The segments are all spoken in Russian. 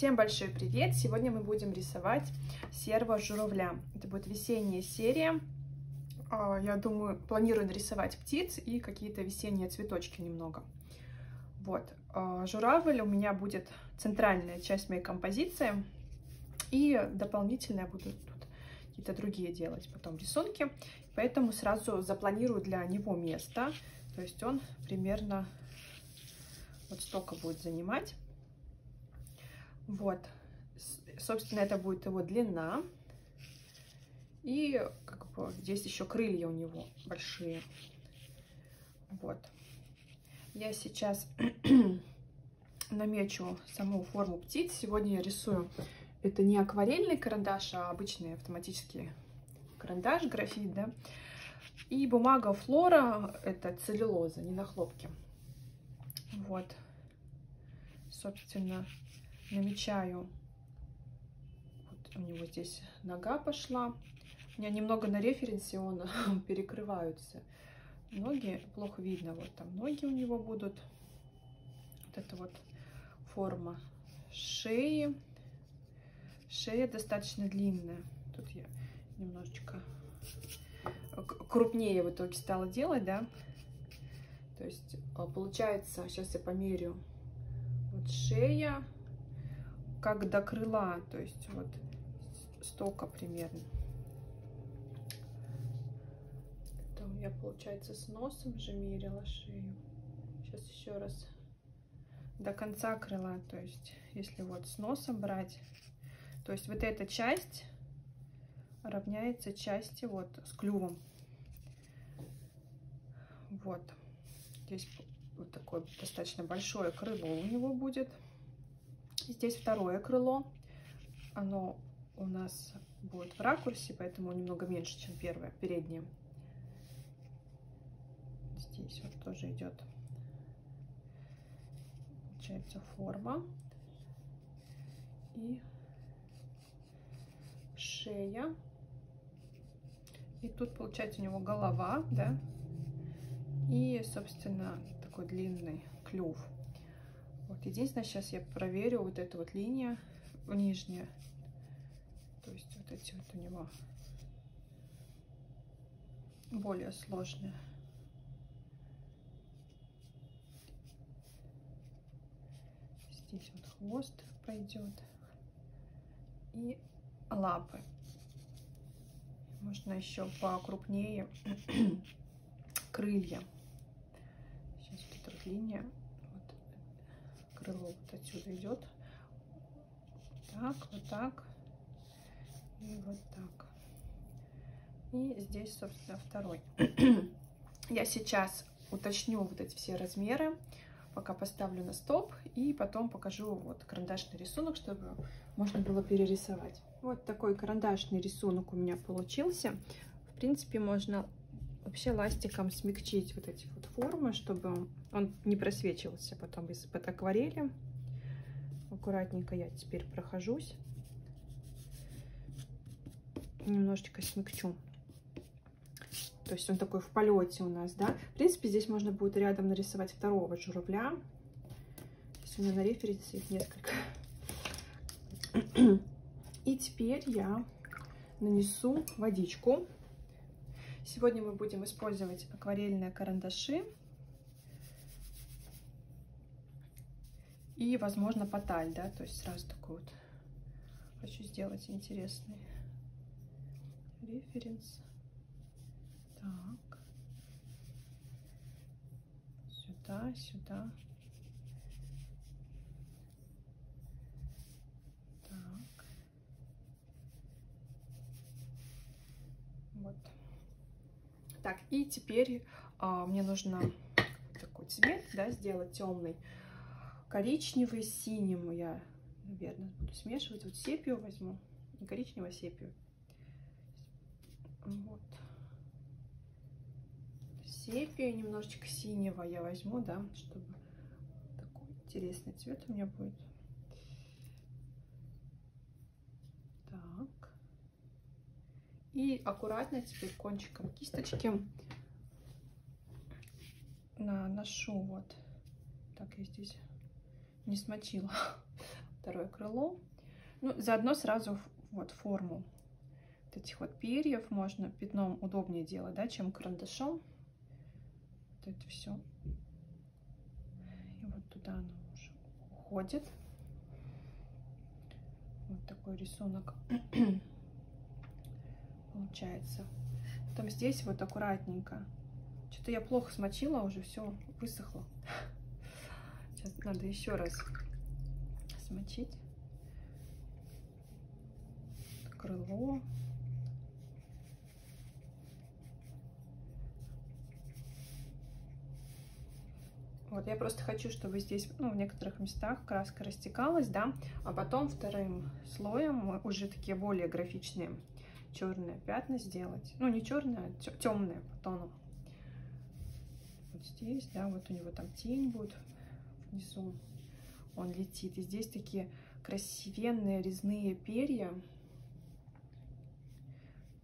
Всем большой привет! Сегодня мы будем рисовать серого журавля. Это будет весенняя серия. А, я думаю, планирую нарисовать птиц и какие-то весенние цветочки немного. Вот. А, журавль у меня будет центральная часть моей композиции. И дополнительно я буду тут какие-то другие делать потом рисунки. Поэтому сразу запланирую для него место. То есть он примерно вот столько будет занимать. Вот. Собственно, это будет его длина. И как бы здесь еще крылья у него большие. Вот. Я сейчас намечу саму форму птиц. Сегодня я рисую. Это не акварельный карандаш, а обычный автоматический карандаш, графит, да. И бумага флора, это целлюлоза, не на хлопке. Вот. Собственно, намечаю. Вот у него здесь нога пошла. У меня немного на референсе он перекрываются. Ноги плохо видно. Вот там ноги у него будут. Вот это вот форма шеи. Шея достаточно длинная. Тут я немножечко крупнее в итоге стала делать, да. То есть а, получается, сейчас я померю, вот шея, как до крыла, то есть вот столько примерно. Это я, получается, с носом же мерила шею. Сейчас еще раз до конца крыла, то есть если вот с носом брать, то есть вот эта часть равняется части вот с клювом. Вот. Здесь вот такое достаточно большое крыло у него будет. Здесь второе крыло. Оно у нас будет в ракурсе, поэтому немного меньше, чем первое, переднее. Здесь вот тоже идет, получается, форма. И шея. И тут, получается, у него голова, да. И, собственно, такой длинный клюв. Вот единственное, сейчас я проверю вот эту вот линию нижняя. То есть вот эти вот у него более сложные. Здесь вот хвост пойдет. И лапы. Можно еще покрупнее крылья. Сейчас вот эта вот линия крыло вот отсюда идет. Так, вот так. И вот так. И здесь, собственно, второй. Я сейчас уточню вот эти все размеры, пока поставлю на стоп, и потом покажу вот карандашный рисунок, чтобы можно было перерисовать. Вот такой карандашный рисунок у меня получился. В принципе, можно вообще ластиком смягчить вот эти вот формы, чтобы он не просвечивался потом из-под акварели. Аккуратненько я теперь прохожусь. Немножечко смягчу. То есть он такой в полете у нас, да. В принципе, здесь можно будет рядом нарисовать второго журавля. Здесь у меня на референсе их несколько. И теперь я нанесу водичку. Сегодня мы будем использовать акварельные карандаши. И, возможно, поталь, да, то есть сразу такой вот хочу сделать интересный референс. Так. Сюда, сюда. Так. Вот. Так, и теперь а, мне нужно такой цвет, да, сделать темный коричневый с синим я, наверное, буду смешивать. Вот сепию возьму, не коричневый, а сепию. Вот. Сепию немножечко синего я возьму, да, чтобы такой интересный цвет у меня будет. Так. И аккуратно теперь кончиком кисточки наношу вот так я здесь не смочила. второе крыло. Ну, заодно сразу вот форму вот этих вот перьев можно пятном удобнее делать, да, чем карандашом. Вот это все. И вот туда оно уже уходит. Вот такой рисунок получается. Потом здесь вот аккуратненько. Что-то я плохо смочила, уже все высохло. Сейчас надо еще раз смочить. Крыло. Вот, я просто хочу, чтобы здесь, ну, в некоторых местах краска растекалась, да, а потом вторым слоем уже такие более графичные черные пятна сделать. Ну, не черные, а темные по тону. Вот здесь, да, вот у него там тень будет внизу. Он летит. И здесь такие красивенные резные перья.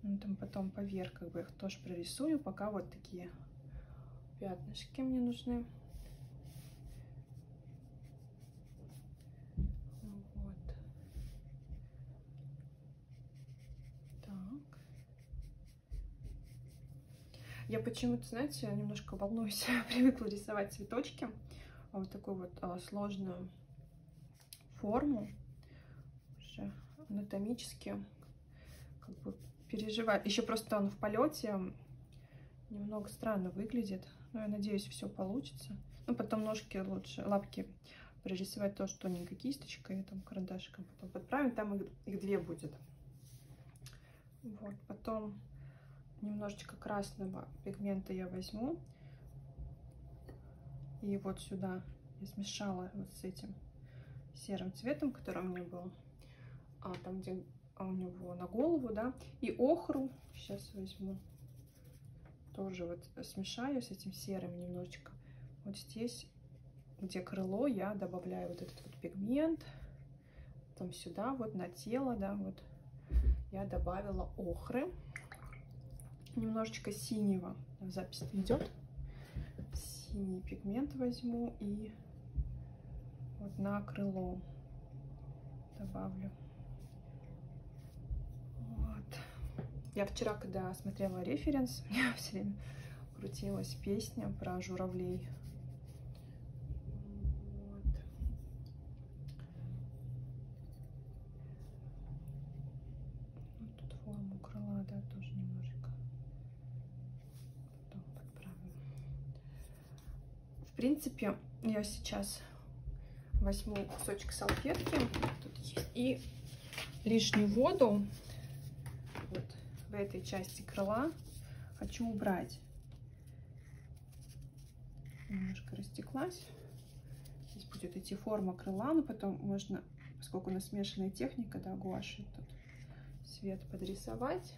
Ну, там потом поверх как бы их тоже прорисую. Пока вот такие пятнышки мне нужны. Я почему-то, знаете, немножко волнуюсь, привыкла рисовать цветочки. А вот такую вот а, сложную форму. Уже анатомически как бы переживаю. Еще просто он в полете немного странно выглядит. Но я надеюсь, все получится. Ну, потом ножки лучше, лапки прорисовать тоже тоненькой кисточкой, там карандашиком потом подправим. Там их, их две будет. Вот, потом немножечко красного пигмента я возьму. И вот сюда я смешала вот с этим серым цветом, который у меня был. А там, где у него на голову, да. И охру сейчас возьму. Тоже вот смешаю с этим серым немножечко. Вот здесь, где крыло, я добавляю вот этот вот пигмент. Потом сюда, вот на тело, да, вот я добавила охры немножечко синего. Запись идет. Синий пигмент возьму и вот на крыло добавлю. Вот. Я вчера, когда смотрела референс, у меня все время крутилась песня про журавлей. Принципе, я сейчас возьму кусочек салфетки тут есть, и лишнюю воду вот в этой части крыла хочу убрать. Немножко растеклась. Здесь будет идти форма крыла, но потом можно, поскольку у нас смешанная техника, да, гуаши, тут свет подрисовать.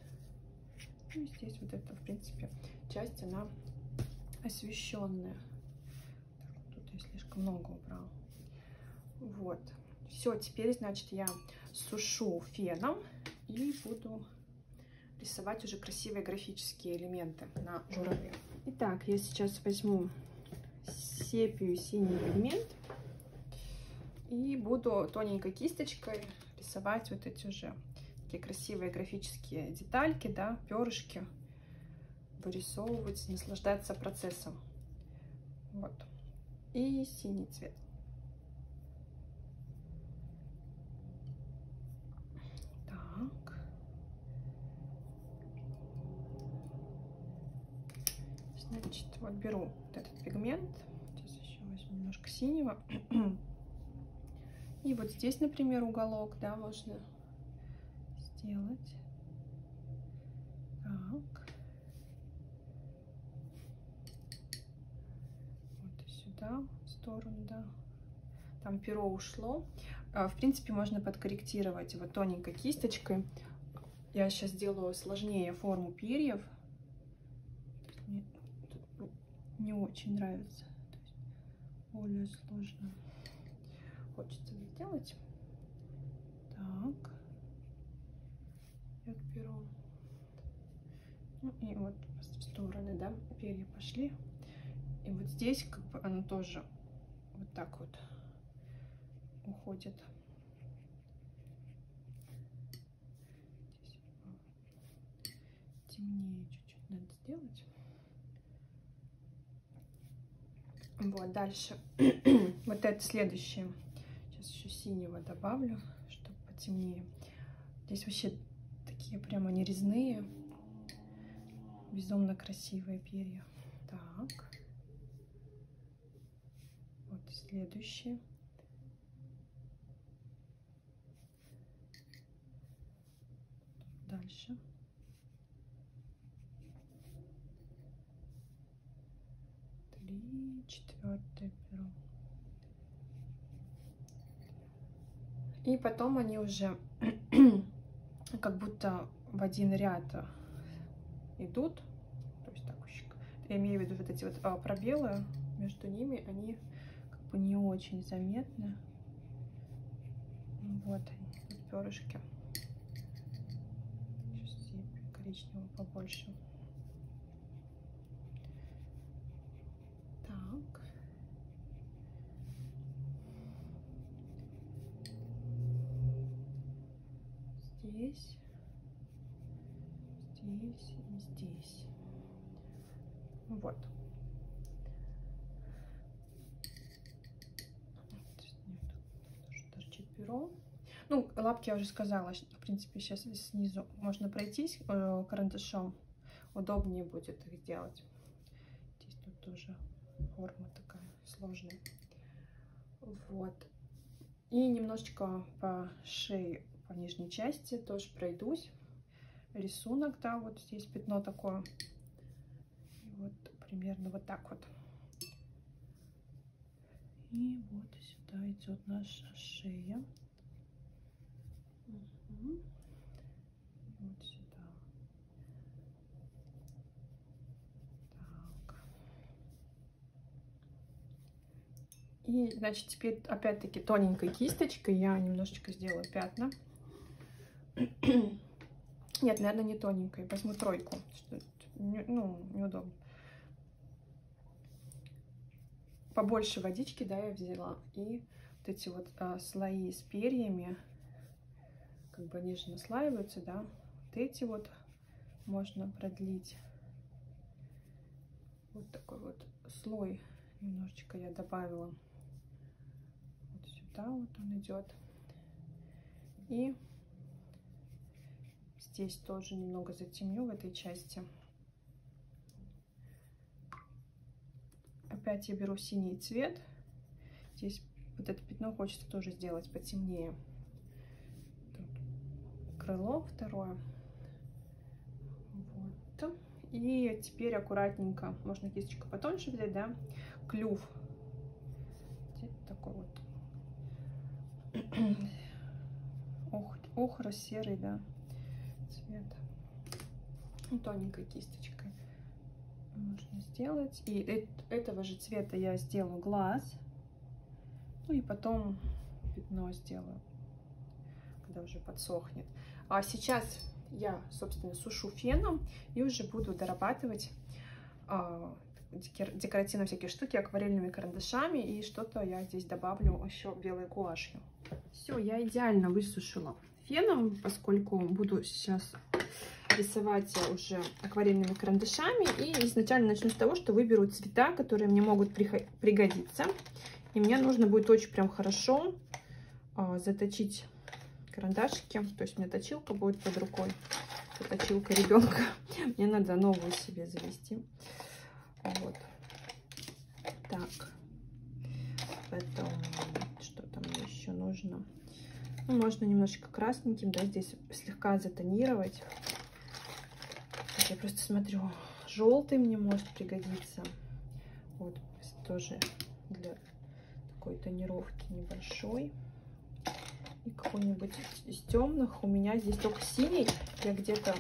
И здесь вот эта, в принципе, часть, она освещенная много убрал. Вот. Все, теперь, значит, я сушу феном и буду рисовать уже красивые графические элементы на журавле. Итак, я сейчас возьму сепию синий пигмент и буду тоненькой кисточкой рисовать вот эти уже такие красивые графические детальки, да, перышки, вырисовывать, наслаждаться процессом. Вот и синий цвет. Так. Значит, вот беру вот этот пигмент. Сейчас еще возьму немножко синего. И вот здесь, например, уголок, да, можно сделать. Так. Сюда, в сторону, да. Там перо ушло. А, в принципе, можно подкорректировать вот тоненькой кисточкой. Я сейчас сделаю сложнее форму перьев. Мне не очень нравится. более сложно. Хочется сделать. Так. Идет перо. Ну и вот в стороны, да, перья пошли. И вот здесь как бы она тоже вот так вот уходит. Здесь темнее чуть-чуть надо сделать. Вот, дальше. вот это следующее. Сейчас еще синего добавлю, чтобы потемнее. Здесь вообще такие прямо нерезные. Безумно красивые перья. Так. Вот следующее. Дальше. Три, четвертое перо. И потом они уже как будто в один ряд идут. То есть так, я имею в виду вот эти вот а, пробелы между ними, они бы не очень заметны. Вот они, перышки. Сейчас коричневого побольше. здесь, здесь и здесь. Вот. Торчит перо. Ну, лапки я уже сказала, в принципе, сейчас снизу можно пройтись э, карандашом. Удобнее будет их сделать. Здесь тут тоже форма такая сложная. Вот. И немножечко по шее по нижней части тоже пройдусь. Рисунок, да, вот здесь пятно такое. И вот примерно вот так вот. И вот сюда идет наша шея. Вот сюда. Так. И, значит, теперь опять-таки тоненькой кисточкой я немножечко сделаю пятна. Нет, наверное, не тоненькой. Возьму тройку. Что, ну, неудобно. Побольше водички, да, я взяла. И вот эти вот а, слои с перьями, как бы они же наслаиваются, да. Вот эти вот можно продлить. Вот такой вот слой немножечко я добавила. Вот сюда вот он идет. И Здесь тоже немного затемню в этой части. Опять я беру синий цвет. Здесь вот это пятно хочется тоже сделать потемнее. Крыло второе. Вот. И теперь аккуратненько, можно кисточку потоньше взять, да, клюв. Такой вот. Ох, охра серый, да цвета. Тоненькой кисточкой можно сделать. И этого же цвета я сделаю глаз. Ну и потом пятно сделаю, когда уже подсохнет. А сейчас я, собственно, сушу феном и уже буду дорабатывать а, декоративные всякие штуки акварельными карандашами. И что-то я здесь добавлю еще белой гуашью. Все, я идеально высушила феном, поскольку буду сейчас рисовать уже акварельными карандашами. И изначально начну с того, что выберу цвета, которые мне могут пригодиться. И мне нужно будет очень прям хорошо а, заточить карандашики. То есть у меня точилка будет под рукой. точилка ребенка. Мне надо новую себе завести. Вот. Так. Потом, что там еще нужно? Ну, можно немножечко красненьким, да, здесь слегка затонировать. Я просто смотрю, желтый мне может пригодиться. Вот, тоже для такой тонировки небольшой. И какой-нибудь из темных. У меня здесь только синий. Я где-то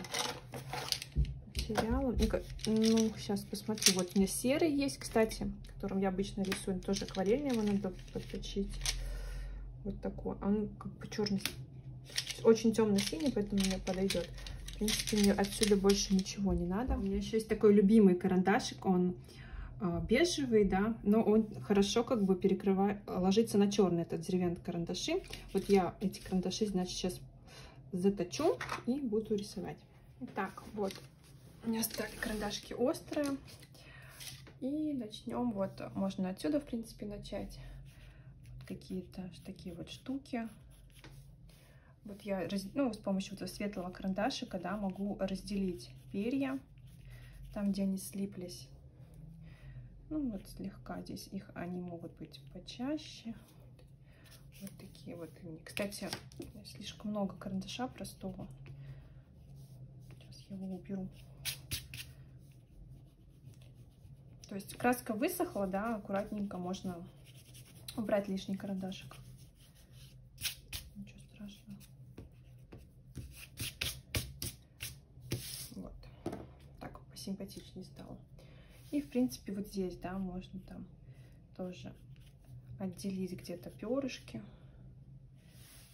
потеряла. Ну, сейчас посмотрю. Вот у меня серый есть, кстати, которым я обычно рисую. Тоже акварельный его надо подточить. Вот такой. Он как бы черный, очень темно-синий, поэтому мне подойдет. В принципе, мне отсюда больше ничего не надо. У меня еще есть такой любимый карандашик. Он бежевый, да, но он хорошо как бы перекрывает, ложится на черный этот деревянный карандаши. Вот я эти карандаши, значит, сейчас заточу и буду рисовать. Итак, вот У меня стали карандашки острые. И начнем, вот, можно отсюда, в принципе, начать. Какие-то такие вот штуки. Вот я, ну, с помощью вот светлого карандашика, да, могу разделить перья, там, где они слиплись. Ну, вот слегка здесь их, они могут быть почаще. Вот такие вот. Кстати, слишком много карандаша простого. Сейчас я его уберу. То есть краска высохла, да, аккуратненько можно убрать лишний карандашик. Ничего страшного. Вот. Так посимпатичнее стало. И, в принципе, вот здесь, да, можно там тоже отделить где-то перышки,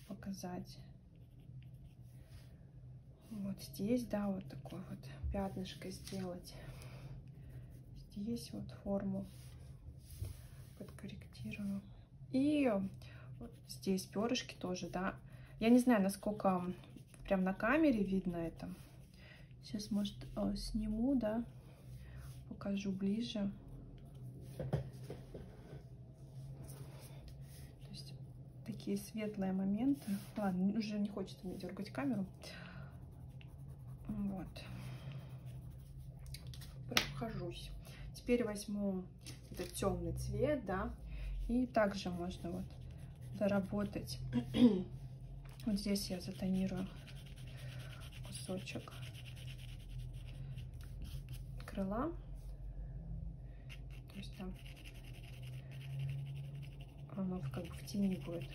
показать. Вот здесь, да, вот такое вот пятнышко сделать здесь вот форму подкорректирую. И вот здесь перышки тоже, да. Я не знаю, насколько прям на камере видно это. Сейчас, может, э, сниму, да, покажу ближе. То есть такие светлые моменты. Ладно, уже не хочется мне дергать камеру. Вот. Прохожусь. Теперь возьму этот темный цвет, да, и также можно вот доработать. вот здесь я затонирую кусочек крыла. То есть там оно как бы в тени будет.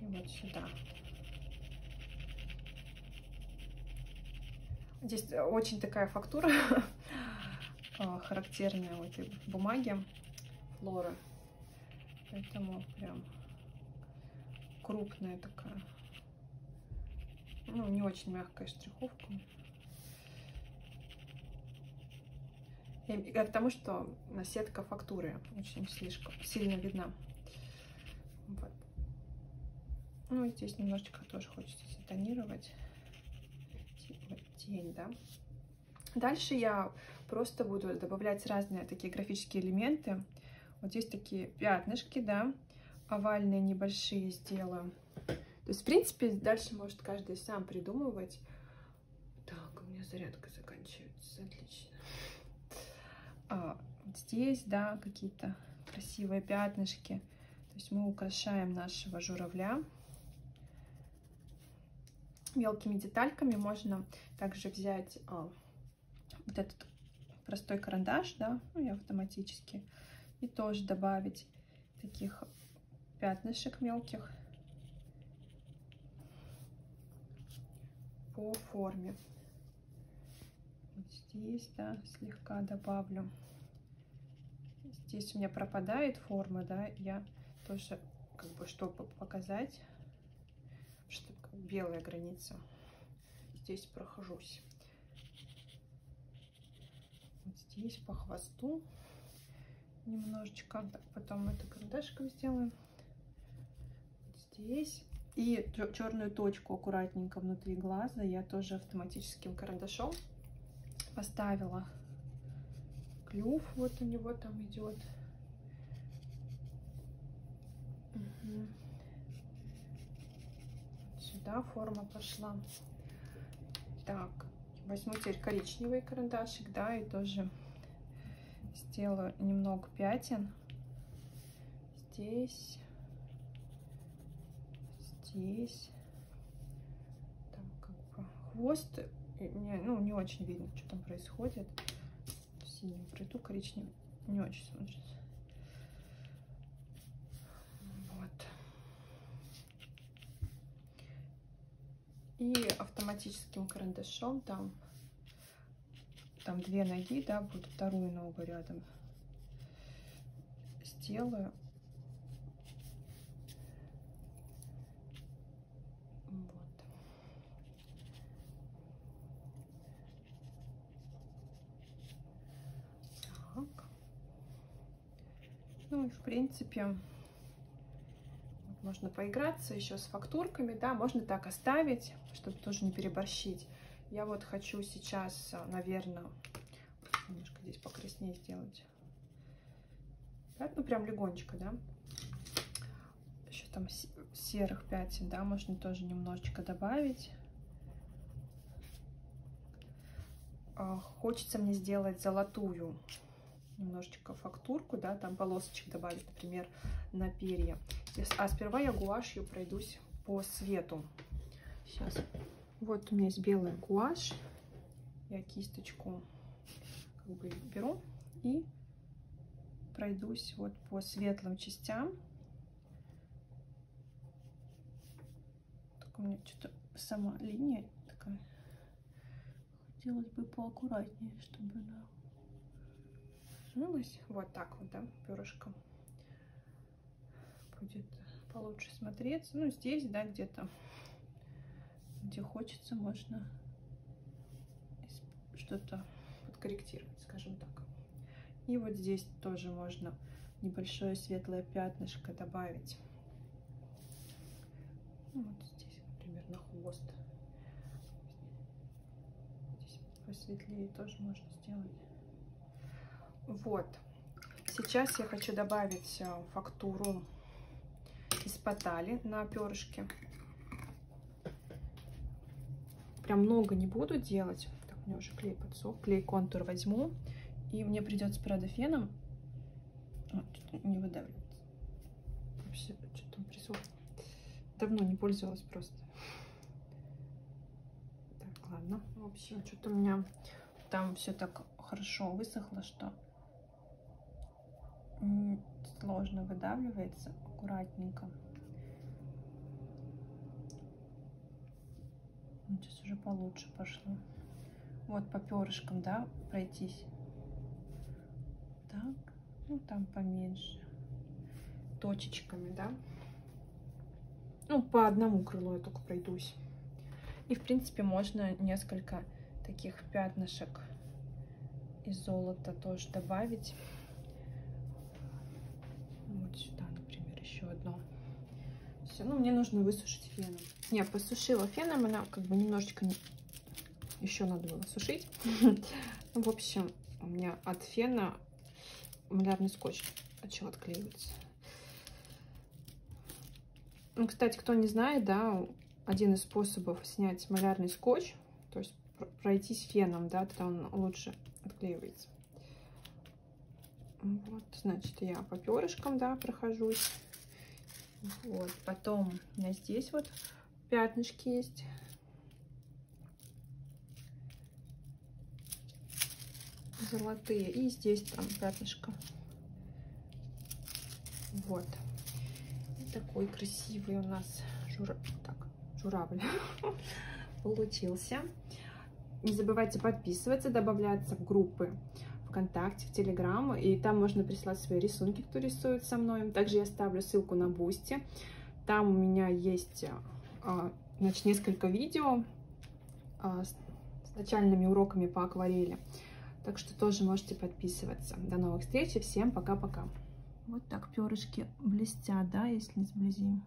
И вот сюда. Здесь очень такая фактура А, характерная у этой бумаги флора. Поэтому прям крупная такая. Ну, не очень мягкая штриховка. И к тому, что сетка фактуры очень слишком сильно видна. Вот. Ну и здесь немножечко тоже хочется затонировать. Тень, да. Дальше я просто буду добавлять разные такие графические элементы. Вот здесь такие пятнышки, да, овальные небольшие сделаю. То есть, в принципе, дальше может каждый сам придумывать. Так, у меня зарядка заканчивается, отлично. Здесь, да, какие-то красивые пятнышки. То есть мы украшаем нашего журавля. Мелкими детальками можно также взять а, вот этот простой карандаш, да, ну и автоматически, и тоже добавить таких пятнышек мелких по форме. Вот здесь, да, слегка добавлю. Здесь у меня пропадает форма, да, я тоже, как бы, чтобы показать, что белая граница, здесь прохожусь вот здесь по хвосту немножечко. Так, потом это карандашиком сделаем. Здесь. И черную точку аккуратненько внутри глаза я тоже автоматическим карандашом поставила. Клюв вот у него там идет. Угу. Сюда форма пошла. Так, возьму теперь коричневый карандашик, да, и тоже сделаю немного пятен. Здесь, здесь, там как бы хвост, не, ну не очень видно, что там происходит. Синим приду, коричневый не очень смотрится. Вот. И автоматическим карандашом там, там две ноги, да, буду вторую ногу рядом сделаю. Вот. Так. Ну и в принципе можно поиграться еще с фактурками, да, можно так оставить, чтобы тоже не переборщить. Я вот хочу сейчас, наверное, немножко здесь покраснее сделать. Пятна прям легонечко, да? Еще там серых пятен, да, можно тоже немножечко добавить. А, хочется мне сделать золотую немножечко фактурку, да, там полосочек добавить, например, на перья. А сперва я гуашью пройдусь по свету. Сейчас. Вот у меня есть белая гуашь. Я кисточку как бы беру и пройдусь вот по светлым частям. Так у меня что-то сама линия такая. Хотелось бы поаккуратнее, чтобы она сжалась. Вот так вот, да, перышком будет получше смотреться. Ну, здесь, да, где-то, где хочется, можно что-то подкорректировать, скажем так. И вот здесь тоже можно небольшое светлое пятнышко добавить. Ну, вот здесь, например, на хвост. Здесь посветлее тоже можно сделать. Вот. Сейчас я хочу добавить э, фактуру из патали на перышке. Прям много не буду делать. Так, у меня уже клей подсох. Клей контур возьму. И мне придется, правда, феном. Вот, не выдавливается. Вообще, что там присох. Давно не пользовалась просто. Так, ладно. В общем, что-то у меня там все так хорошо высохло, что сложно выдавливается аккуратненько. Сейчас уже получше пошло. Вот по перышкам, да, пройтись. Так, ну там поменьше. Точечками, да. Ну, по одному крылу я только пройдусь. И, в принципе, можно несколько таких пятнышек из золота тоже добавить. Вот сюда, например, еще одно. Все, ну мне нужно высушить феном. Не, посушила феном, она как бы немножечко не... еще надо было сушить. В общем, у меня от фена малярный скотч начал отклеиваться. Ну, кстати, кто не знает, да, один из способов снять малярный скотч, то есть пройтись феном, да, тогда он лучше отклеивается. Вот, значит, я по перышкам, да, прохожусь. Вот, потом у меня здесь вот пятнышки есть. Золотые. И здесь там пятнышко. Вот. И такой красивый у нас жура... так, журавль получился. Не забывайте подписываться, добавляться в группы ВКонтакте, в Телеграм, и там можно прислать свои рисунки, кто рисует со мной. Также я ставлю ссылку на Boosty. Там у меня есть а, значит, несколько видео а, с начальными уроками по акварели. Так что тоже можете подписываться. До новых встреч и всем пока-пока. Вот так перышки блестят, да, если вблизи.